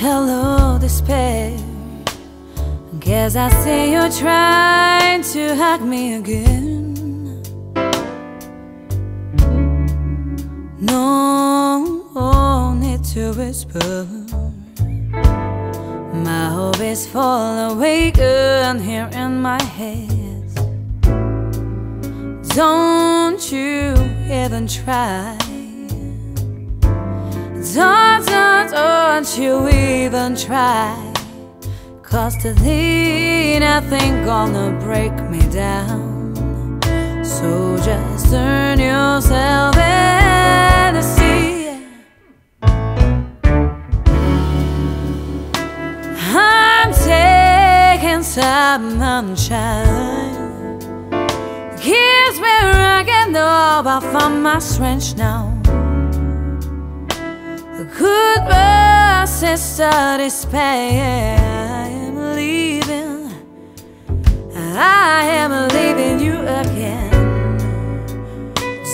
Hello, despair. Guess I see you're trying to hug me again. No need to whisper. My hope is full awakened here in my head. Don't you even try. Don't, don't, don't you even try. Cause today nothing gonna break me down. So just turn yourself in to see. I'm taking some sunshine. Keeps me rocking though I found my strength now. Goodbye, sister, despair. I am leaving. I am leaving you again.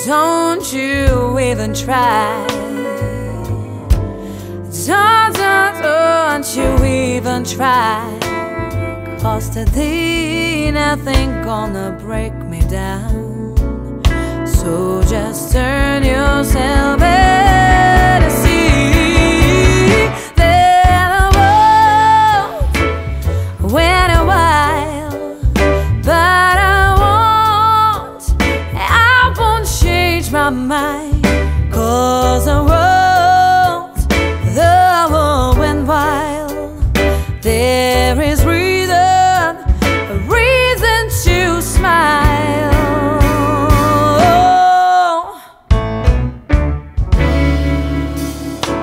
Don't you even try. Don't, don't, don't you even try. Cause today nothing gonna break me down. So just turn yourself in my mind. Cause I won't, the world went wild. There is reason, a reason to smile.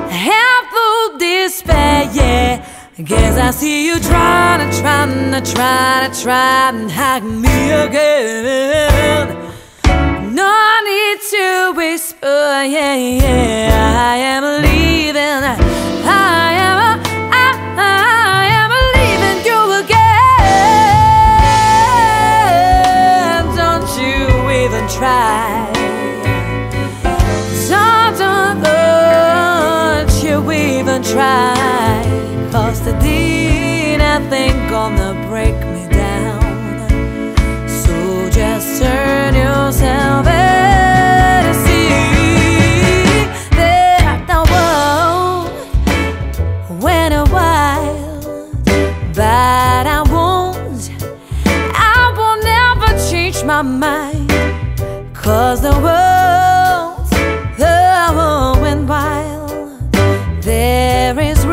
Half full despair, yeah. Guess I see you trying trying trying to, trying to hug me again. No need to whisper, yeah, yeah. I am leaving. I am, I, I am leaving you again. Don't you even try. Don't, don't, don't you even try. Cause the deed I think gonna break me down. So just turn. change my mind. Cause the world's going wild. There is